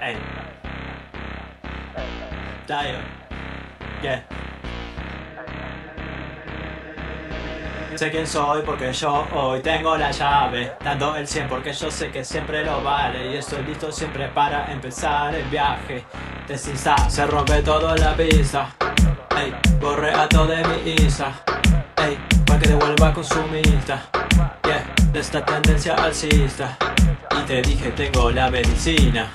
Ey. Dio. Yeah. Sé quién soy porque yo hoy tengo la llave Dando el 100 porque yo sé que siempre lo vale Y estoy listo siempre para empezar el viaje De se rompe todo en la pista Ey, borré a todo de mi isa Ey, para que devuelva consumista Yeah, de esta tendencia alcista Y te dije tengo la medicina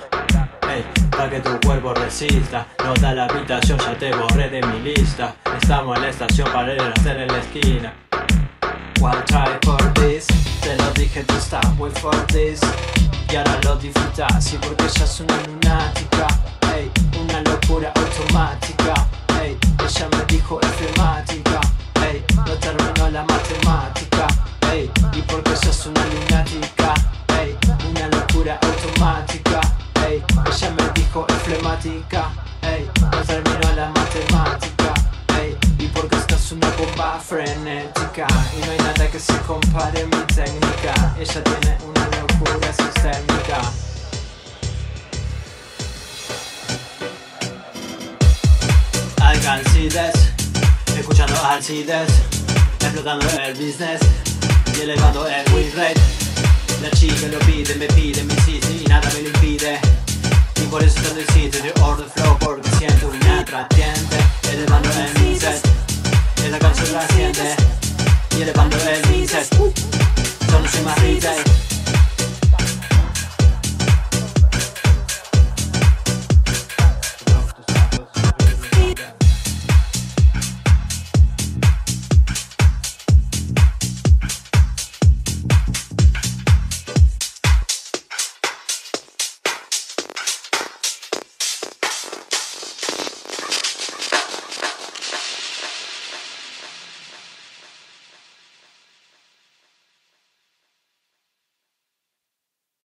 para que tu cuerpo resista. No da la habitación, ya te borré de mi lista. Estamos en la estación para ir a hacer en la esquina. One try for this. Te lo dije tú stop, wait for this Y ahora lo disfrutas Y porque ella es una lunática. Ey, una locura automática. Ey, ella me dijo enfermática Ey, no terminó la matemática. Ey, y porque ella es una lunática. Ey, una locura automática me enfermática Ey, no terminó la matemática Ey, y porque esta es una bomba frenética Y no hay nada que se compare a mi técnica Ella tiene una locura sistémica. Alcancides, escuchando Alcides Explotando el business y elevando el win rate. La chica lo pide, me pide mi sitio y nada me lo impide por eso en el sitio de Order Flow porque siento un atrayente. Elevando el mindset, esa canción la siente. Y elevando el mindset,